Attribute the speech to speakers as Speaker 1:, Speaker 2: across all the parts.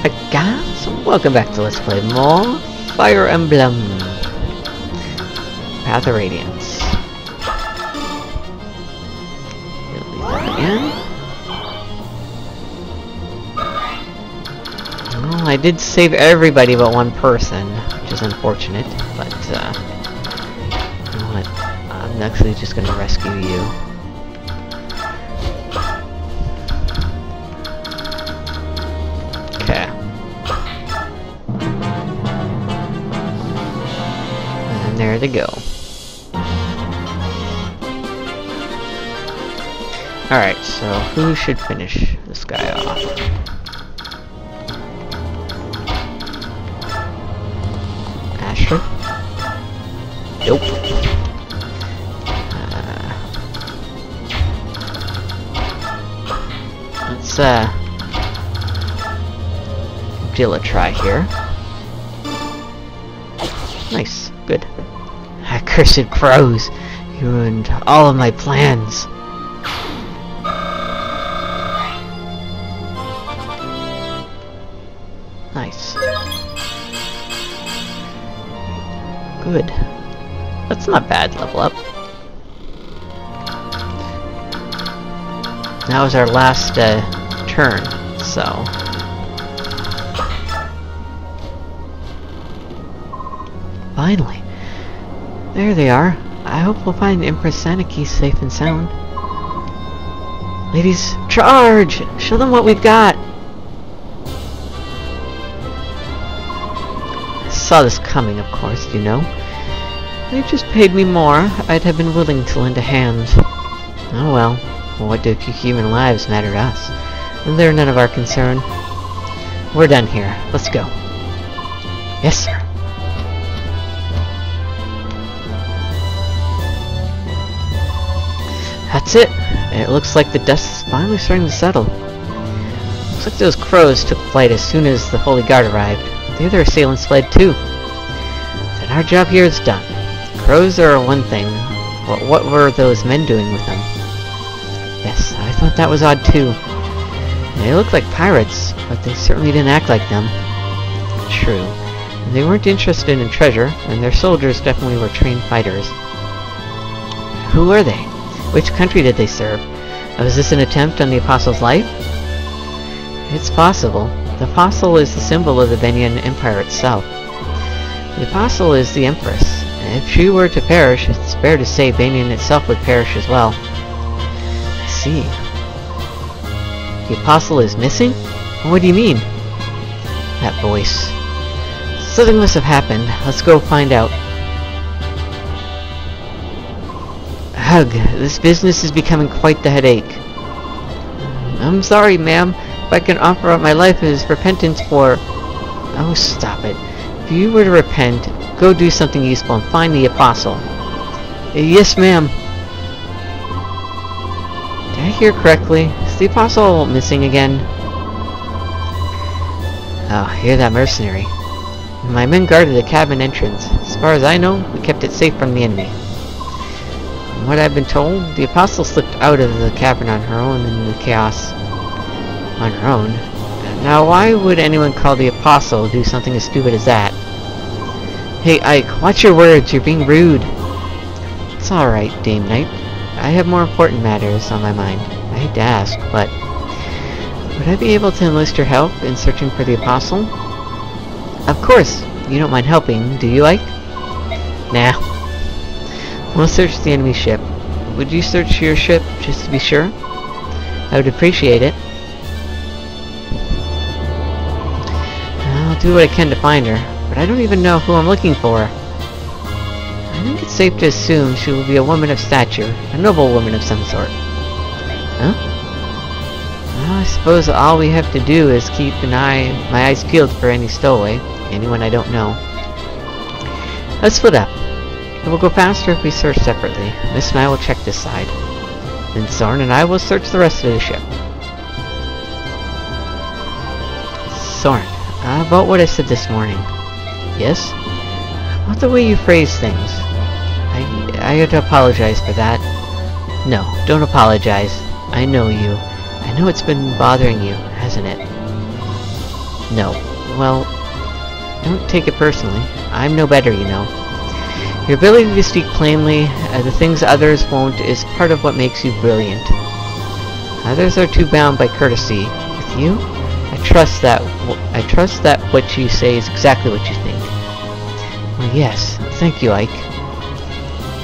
Speaker 1: Hi guys, welcome back to Let's Play more Fire Emblem Path of Radiance. Well, I did save everybody but one person, which is unfortunate, but uh, you know? I'm actually just gonna rescue you. They go. Alright, so who should finish this guy off? Astrid? Nope. Uh, let's, uh... Deal a try here. Nice. Good. Accursed crows! You ruined all of my plans! Nice. Good. That's not bad level up. That was our last uh, turn, so... Finally. There they are. I hope we'll find Empress Sanaki safe and sound. Ladies, charge! Show them what we've got! I saw this coming, of course, you know. They just paid me more. I'd have been willing to lend a hand. Oh well. What do human lives matter to us? They're none of our concern. We're done here. Let's go. Yes, sir. That's it. It looks like the dust is finally starting to settle. Looks like those crows took flight as soon as the Holy Guard arrived. The other assailants fled too. Then our job here is done. Crows are one thing. What, what were those men doing with them? Yes, I thought that was odd too. They looked like pirates, but they certainly didn't act like them. True. They weren't interested in treasure, and their soldiers definitely were trained fighters. Who were they? Which country did they serve? Was this an attempt on the Apostle's life? It's possible. The Apostle is the symbol of the Begnion Empire itself. The Apostle is the Empress. If she were to perish, it's fair to say Begnion itself would perish as well. I see. The Apostle is missing? What do you mean? That voice. Something must have happened. Let's go find out. Hug, this business is becoming quite the headache. I'm sorry, ma'am. If I can offer up my life as repentance for... Oh, stop it. If you were to repent, go do something useful and find the Apostle. Yes, ma'am. Did I hear correctly? Is the Apostle missing again? Ah, oh, you're that mercenary. My men guarded the cabin entrance. As far as I know, we kept it safe from the enemy. What I've been told, the Apostle slipped out of the cavern on her own in the chaos. On her own? Now why would anyone call the Apostle do something as stupid as that? Hey Ike, watch your words, you're being rude. It's alright, Dame Knight. I have more important matters on my mind. I hate to ask, but... Would I be able to enlist your help in searching for the Apostle? Of course! You don't mind helping, do you, Ike? Nah. We'll search the enemy ship. Would you search your ship, just to be sure? I would appreciate it. I'll do what I can to find her, but I don't even know who I'm looking for. I think it's safe to assume she will be a woman of stature, a noble woman of some sort. Huh? Well, I suppose all we have to do is keep an eye, my eyes peeled for any stowaway, anyone I don't know. Let's split up. It will go faster if we search separately. Mist and I will check this side. Then Soren and I will search the rest of the ship. Uh, about what I said this morning. Yes? About the way you phrase things. I, I had to apologize for that. No, don't apologize. I know you. I know it's been bothering you, hasn't it? No. Well, don't take it personally. I'm no better, you know. Your ability to speak plainly, uh, the things others won't, is part of what makes you brilliant. Others are too bound by courtesy. With you, I trust that I trust that what you say is exactly what you think. Well, yes. Thank you, Ike.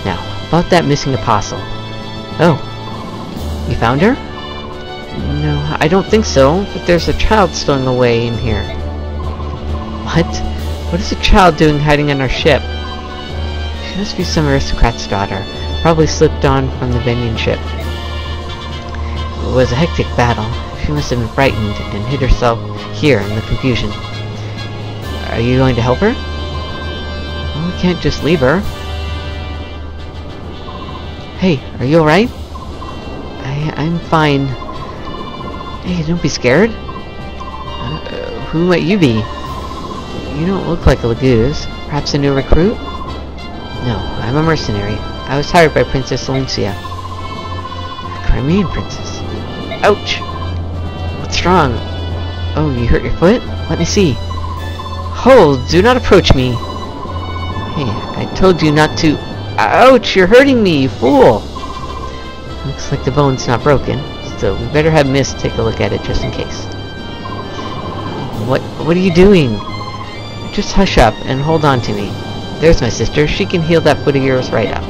Speaker 1: Now, about that missing apostle. Oh. You found her? No, I don't think so, but there's a child stowing away in here. What? What is a child doing hiding on our ship? Must be some aristocrat's daughter. Probably slipped on from the Begnion ship. It was a hectic battle. She must have been frightened and hid herself here in the confusion. Are you going to help her? Well, we can't just leave her. Hey, are you alright? I'm fine. Hey, don't be scared. Uh, who might you be? You don't look like a Laguz. Perhaps a new recruit? No, I'm a mercenary. I was hired by Princess Elincia. A Crimean princess. Ouch! What's wrong? Oh, you hurt your foot? Let me see. Hold! Do not approach me! Hey, I told you not to... Ouch! You're hurting me, you fool! Looks like the bone's not broken, so we better have Mist take a look at it just in case. What what are you doing? Just hush up and hold on to me. There's my sister. She can heal that foot of yours right up.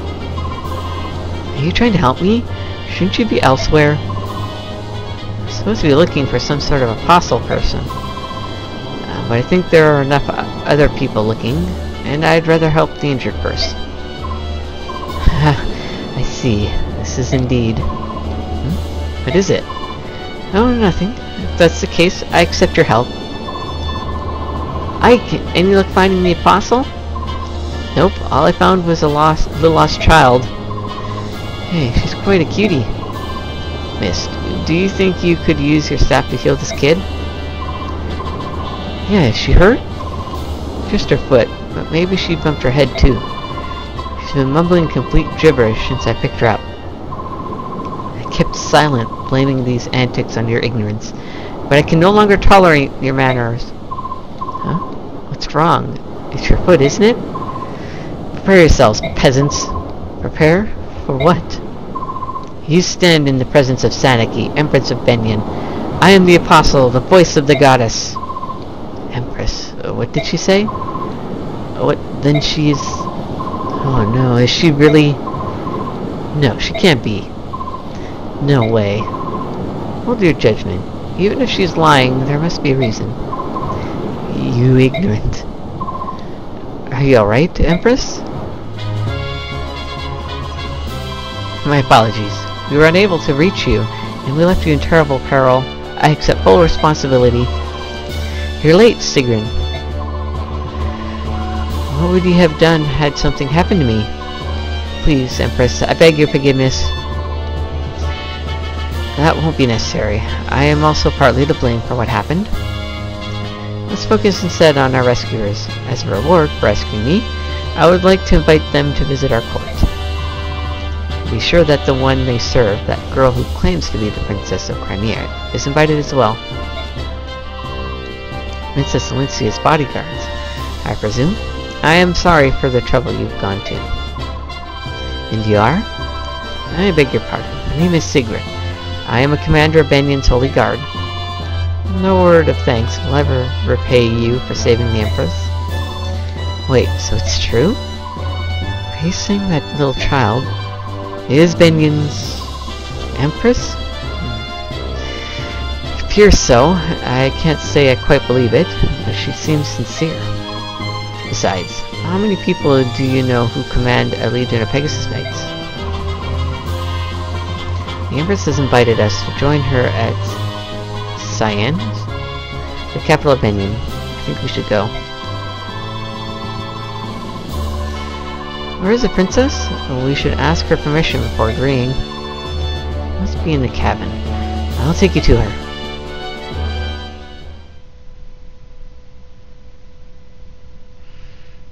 Speaker 1: Are you trying to help me? Shouldn't you be elsewhere? I'm supposed to be looking for some sort of apostle person. Uh, but I think there are enough other people looking, and I'd rather help the injured person. I see. This is indeed... Hmm? What is it? Oh, nothing. If that's the case, I accept your help. Ike, any luck finding the apostle? Nope, all I found was a lost, little lost child. Hey, she's quite a cutie. Mist, do you think you could use your staff to heal this kid? Yeah, is she hurt? Just her foot, but maybe she bumped her head too. She's been mumbling complete gibberish since I picked her up. I kept silent, blaming these antics on your ignorance, but I can no longer tolerate your manners. Huh? What's wrong? It's your foot, isn't it? Prepare yourselves, peasants. Prepare? For what? You stand in the presence of Sanaki, Empress of Begnion. I am the Apostle, the voice of the goddess. Empress. Uh, what did she say? What? Then she's... Oh no, is she really... No, she can't be. No way. Hold your judgment. Even if she's lying, there must be a reason. You ignorant. Are you alright, Empress? My apologies. We were unable to reach you, and we left you in terrible peril. I accept full responsibility. You're late, Sigrun. What would you have done had something happened to me? Please, Empress, I beg your forgiveness. That won't be necessary. I am also partly to blame for what happened. Let's focus instead on our rescuers. As a reward for rescuing me, I would like to invite them to visit our court. Be sure that the one they serve, that girl who claims to be the Princess of Crimea, is invited as well. Princess Alicia's bodyguards, I presume? I am sorry for the trouble you've gone to. And you are? I beg your pardon. My name is Sigrid. I am a commander of Begnion's Holy Guard. No word of thanks will ever repay you for saving the Empress. Wait, so it's true? Are you saying that little child is Begnion's Empress? Hmm. Appears so. I can't say I quite believe it, but she seems sincere. Besides, how many people do you know who command a legion of Pegasus Knights? The Empress has invited us to join her at Cyan, the capital of Begnion. I think we should go. Where is the princess? Well, we should ask her permission before agreeing. Must be in the cabin. I'll take you to her.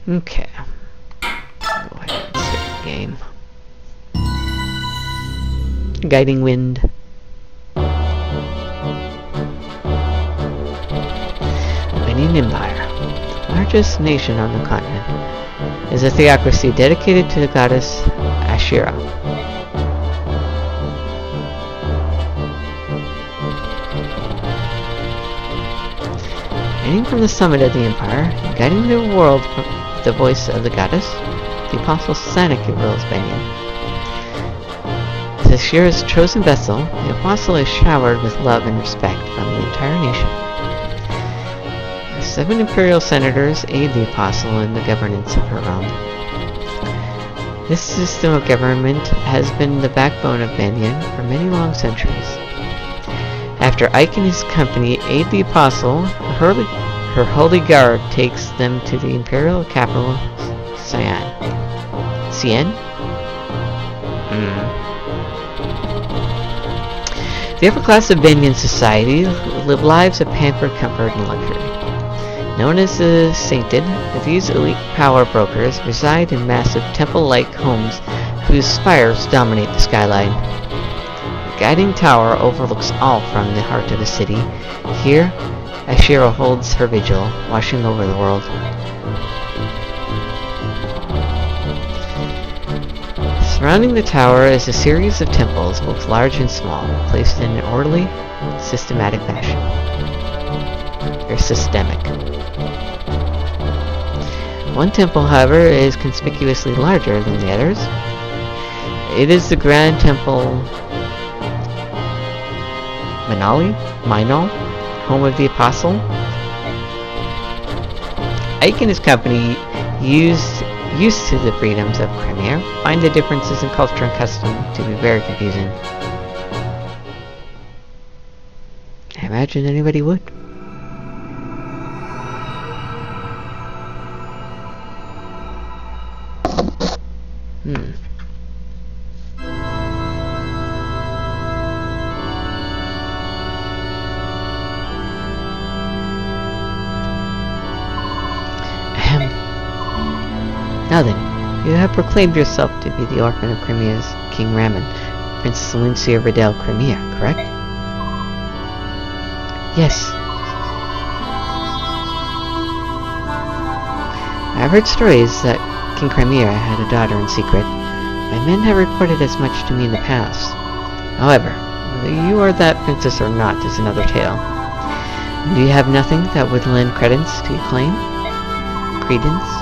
Speaker 1: Okay. Go ahead and the game. Guiding Wind. Begnion Empire, largest nation on the continent, is a theocracy dedicated to the goddess Ashera. Reigning from the summit of the empire, guiding the world from the voice of the goddess, the apostle Sanak rules Begnion. As Ashera's chosen vessel, the apostle is showered with love and respect from the entire nation. Seven imperial senators aid the apostle in the governance of her realm. This system of government has been the backbone of Begnion for many long centuries. After Ike and his company aid the apostle, her, her holy guard takes them to the imperial capital, Cyan. Cyan? Hmm. The upper class of Begnion society live lives of pampered comfort and luxury. Known as the Sainted, these elite power brokers reside in massive temple-like homes whose spires dominate the skyline The guiding tower overlooks all from the heart of the city. Here, Ashera holds her vigil, watching over the world. Surrounding the tower is a series of temples, both large and small, placed in an orderly, systematic fashion. They're systemic. One temple, however, is conspicuously larger than the others. It is the Grand Temple Manali? Minol? Home of the Apostle? Ike and his company used used to the freedoms of Crimea find the differences in culture and custom to be very confusing. I imagine anybody would. Now then, you have proclaimed yourself to be the orphan of Crimea's King Ramon, Princess Elincia Ridell Crimea, correct? Yes. I've heard stories that King Crimea had a daughter in secret. My men have reported as much to me in the past. However, whether you are that princess or not is another tale. Do you have nothing that would lend credence to your claim? Credence?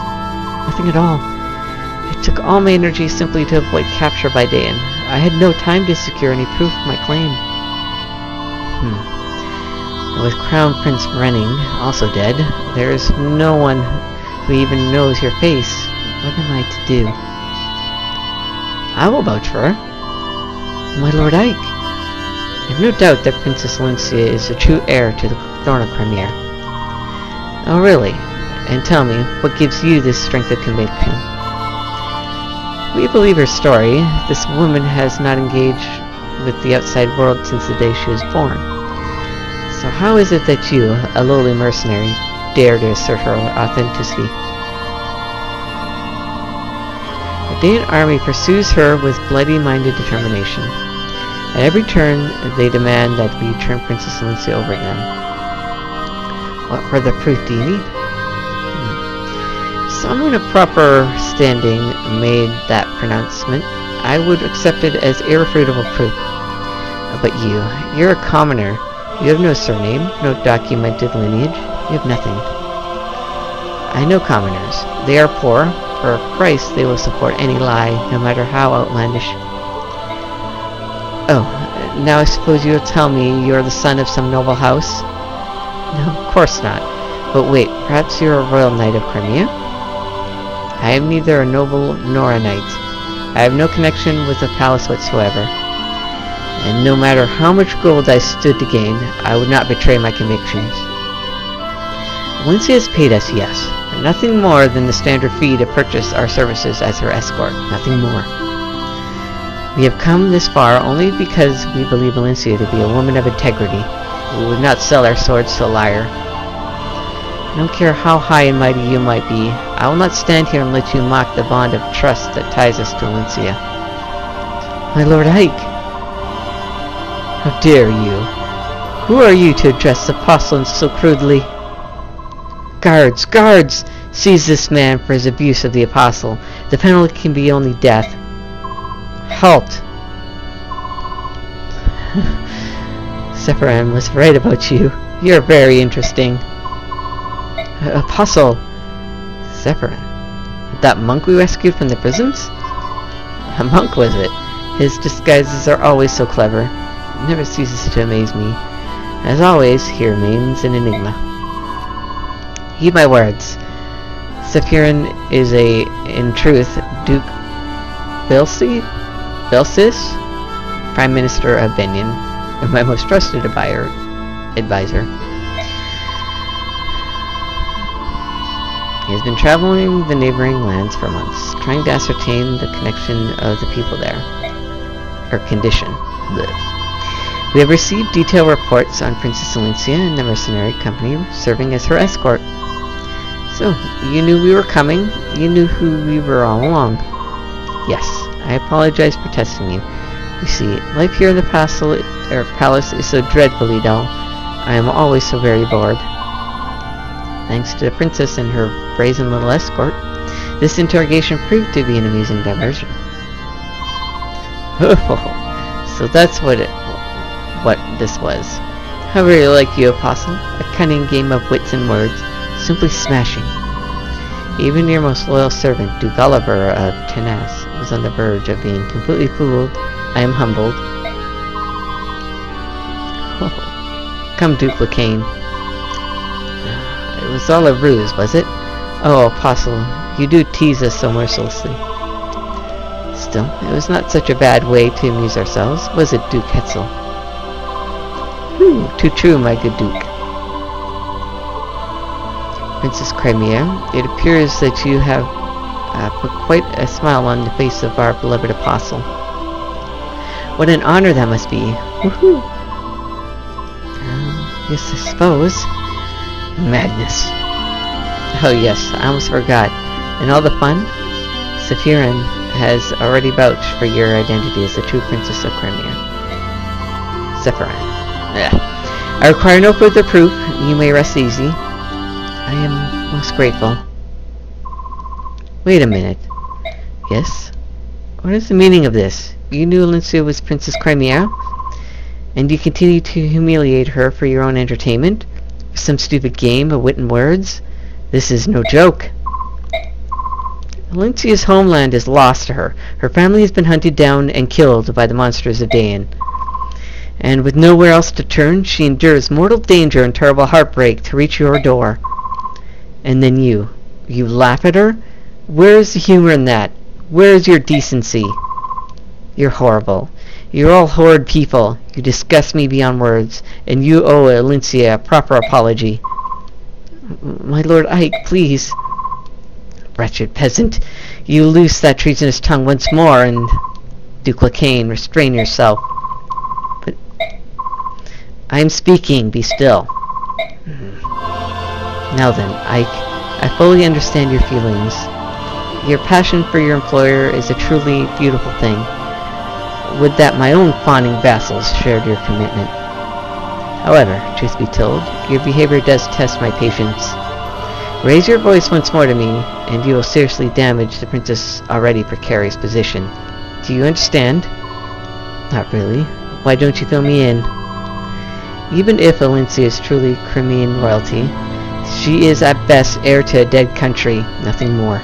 Speaker 1: Nothing at all. It took all my energy simply to avoid capture by Daein. I had no time to secure any proof of my claim. Hmm. With Crown Prince Brenning also dead, there is no one who even knows your face. What am I to do? I will vouch for her. My Lord Ike. I have no doubt that Princess Elincia is the true heir to the throne of Crimea. Oh really? And tell me, what gives you this strength of conviction? We believe her story. This woman has not engaged with the outside world since the day she was born. So how is it that you, a lowly mercenary, dare to assert her authenticity? The Daein army pursues her with bloody-minded determination. At every turn, they demand that we turn Princess Elincia over them. What further proof do you need? Someone of proper standing made that pronouncement, I would accept it as irrefutable proof. But you, you're a commoner. You have no surname, no documented lineage. You have nothing. I know commoners. They are poor. For a price, they will support any lie, no matter how outlandish. Oh, now I suppose you'll tell me you're the son of some noble house? No, of course not. But wait, perhaps you're a royal knight of Crimea? I am neither a noble nor a knight. I have no connection with the palace whatsoever. And no matter how much gold I stood to gain, I would not betray my convictions. Elincia has paid us, yes, nothing more than the standard fee to purchase our services as her escort, nothing more. We have come this far only because we believe Valencia to be a woman of integrity. We would not sell our swords to a liar. I don't care how high and mighty you might be, I will not stand here and let you mock the bond of trust that ties us to Valencia. My Lord Ike! How dare you? Who are you to address the Apostolans so crudely? Guards! Guards! Seize this man for his abuse of the apostle. The penalty can be only death. Halt! Sephiran was right about you. You're very interesting. Uh, apostle! Sephiran. That monk we rescued from the prisons? A monk was it? His disguises are always so clever. It never ceases to amaze me. As always, he remains an enigma. Heed my words. Sephiran is a, in truth, Duke Belsi? Belsis? Prime Minister of Begnion, and my most trusted advisor. He has been traveling the neighboring lands for months, trying to ascertain the connection of the people there. Or condition. Blech. We have received detailed reports on Princess Elincia and the mercenary company serving as her escort. So, you knew we were coming. You knew who we were all along. Yes, I apologize for testing you. You see, life here in the castle, or palace is so dreadfully dull. I am always so very bored. Thanks to the princess and her brazen little escort, this interrogation proved to be an amusing diversion. Oh, so that's what it, what this was. How very like you, Apostle. A cunning game of wits and words, simply smashing. Even your most loyal servant, Duke Oliver of Tanas, was on the verge of being completely fooled. I am humbled. Oh, come. It was all a ruse, was it? Oh, Apostle, you do tease us so mercilessly. Still, it was not such a bad way to amuse ourselves, was it, Duke Hetzel? Whew, too true, my good Duke. Princess Crimea, it appears that you have uh, put quite a smile on the face of our beloved apostle. What an honor that must be. Woohoo! Um, yes, I suppose. Madness. Oh yes, I almost forgot. In all the fun, Sephiran has already vouched for your identity as the true princess of Crimea. Sephiran. Yeah. I require no further proof. You may rest easy. I am most grateful. Wait a minute. Yes? What is the meaning of this? You knew Elincia was Princess Crimea? And you continue to humiliate her for your own entertainment? Some stupid game of wit and words? This is no joke. Elincia's homeland is lost to her. Her family has been hunted down and killed by the monsters of Daein. And with nowhere else to turn, she endures mortal danger and terrible heartbreak to reach your door. And then you. You laugh at her? Where is the humor in that? Where is your decency? You're horrible. You're all horrid people. You disgust me beyond words, and you owe Elincia a proper apology. My lord Ike, please. Wretched peasant. You loose that treasonous tongue once more, and... Duke Lekain, restrain yourself. But... I am speaking. Be still. Now then, Ike, I fully understand your feelings. Your passion for your employer is a truly beautiful thing. Would that my own fawning vassals shared your commitment. However, truth be told, your behavior does test my patience. Raise your voice once more to me, and you will seriously damage the princess' already precarious position. Do you understand? Not really. Why don't you fill me in? Even if Elincia is truly Crimean royalty, she is at best heir to a dead country, nothing more.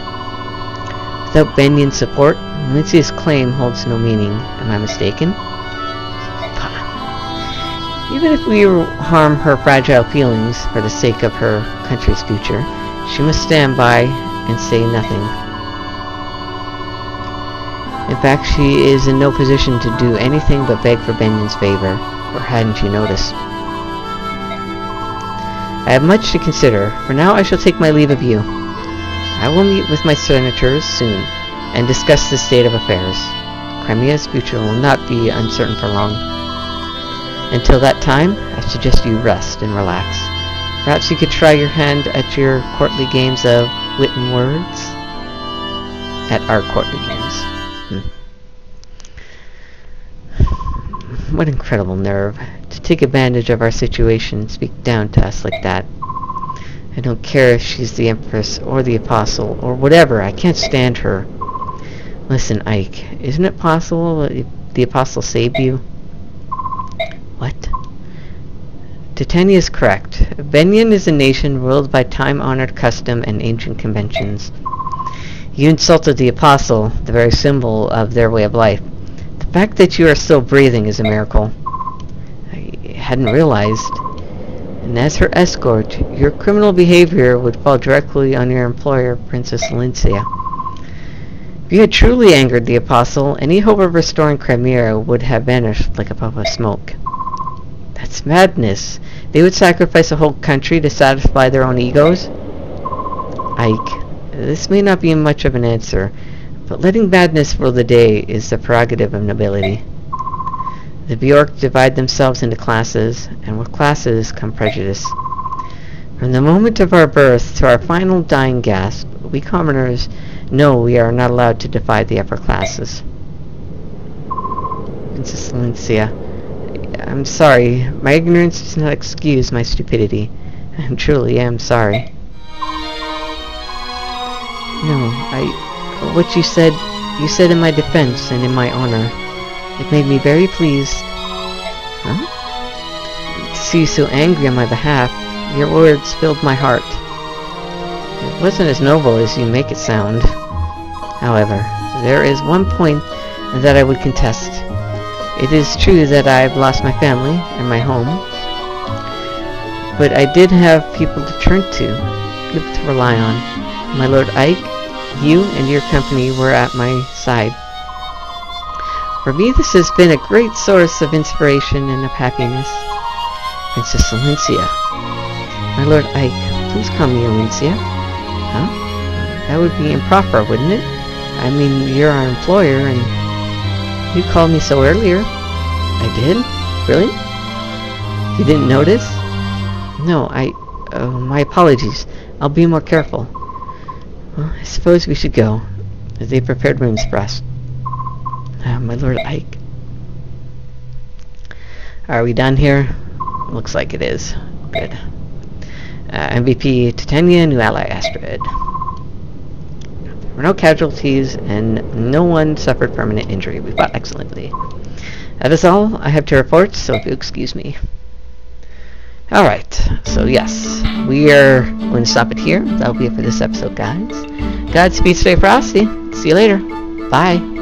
Speaker 1: Without Begnion support, Elincia's claim holds no meaning. Am I mistaken? Even if we harm her fragile feelings for the sake of her country's future, she must stand by and say nothing. In fact, she is in no position to do anything but beg for Begnion's favor, or hadn't you noticed? I have much to consider. For now, I shall take my leave of you. I will meet with my senators soon, and discuss the state of affairs. Crimea's future will not be uncertain for long. Until that time, I suggest you rest and relax. Perhaps you could try your hand at your courtly games of wit and words? At our courtly games. Hmm. What incredible nerve. To take advantage of our situation and speak down to us like that. I don't care if she's the Empress or the Apostle or whatever. I can't stand her. Listen, Ike, isn't it possible that the Apostle saved you? What? Titania is correct. Begnion is a nation ruled by time-honored custom and ancient conventions. You insulted the Apostle, the very symbol of their way of life. The fact that you are still breathing is a miracle. I hadn't realized. And as her escort, your criminal behavior would fall directly on your employer, Princess Elincia. If you had truly angered the Apostle, any hope of restoring Crimea would have vanished like a puff of smoke. That's madness. They would sacrifice a whole country to satisfy their own egos? Ike, this may not be much of an answer, but letting madness rule the day is the prerogative of nobility. The beorc divide themselves into classes, and with classes come prejudice. From the moment of our birth to our final dying gasp, we commoners know we are not allowed to defy the upper classes. Princess Elincia, I'm sorry. My ignorance does not excuse my stupidity. I truly am sorry. No, I... What you said, you said in my defense and in my honor. It made me very pleased. Huh? To see you so angry on my behalf, your words filled my heart. It wasn't as noble as you make it sound. However, there is one point that I would contest. It is true that I've lost my family and my home, but I did have people to turn to, people to rely on. My Lord Ike, you and your company were at my side. For me, this has been a great source of inspiration and of happiness. Princess Elincia. My Lord Ike, please call me Elincia. Huh? That would be improper, wouldn't it? I mean, you're our employer, and you called me so earlier. I did? Really? You didn't notice? No, I... Oh, my apologies. I'll be more careful. Well, I suppose we should go, they prepared rooms for us. Ah, my lord Ike. Are we done here? Looks like it is. Good. Uh, MVP Titania, new ally Astrid. There were no casualties, and no one suffered permanent injury. We fought excellently. That is all I have to report, so if you excuse me. Alright, so yes, we are going to stop it here. That'll be it for this episode, guys. Godspeed, stay frosty. See you later. Bye.